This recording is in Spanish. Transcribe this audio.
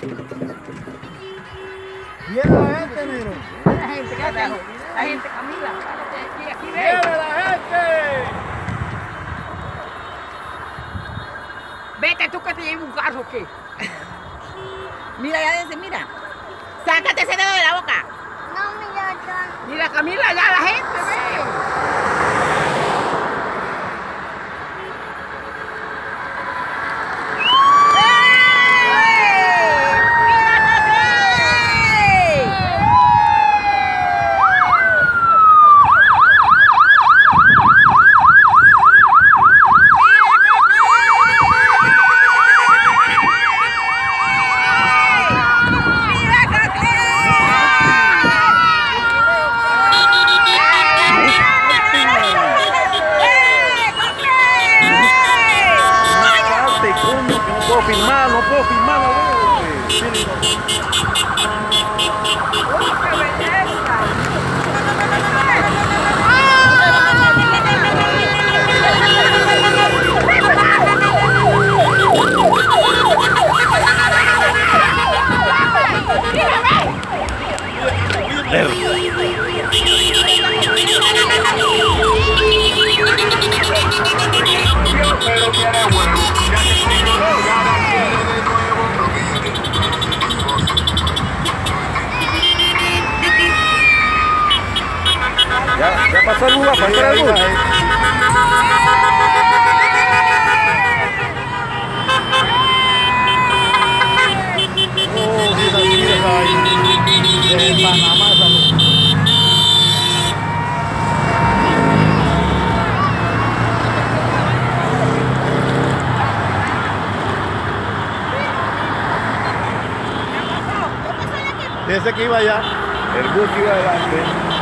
Viene la gente, negro. La gente, ¿qué hace? La gente, Camila, aquí, aquí, Viene la gente. Vete tú que te llevo un carro, ¿qué? Mira, ya dice, mira. Sácate ese dedo de la boca. No, mira, yo. Mira, Camila, ya la gente, ve. Puedo filmar, no puedo filmar, no. Ya, ya pasó el uva, pasó el uva. Oh, mira, mira ahí. De Panamá. Ese que iba allá. El bus iba adelante.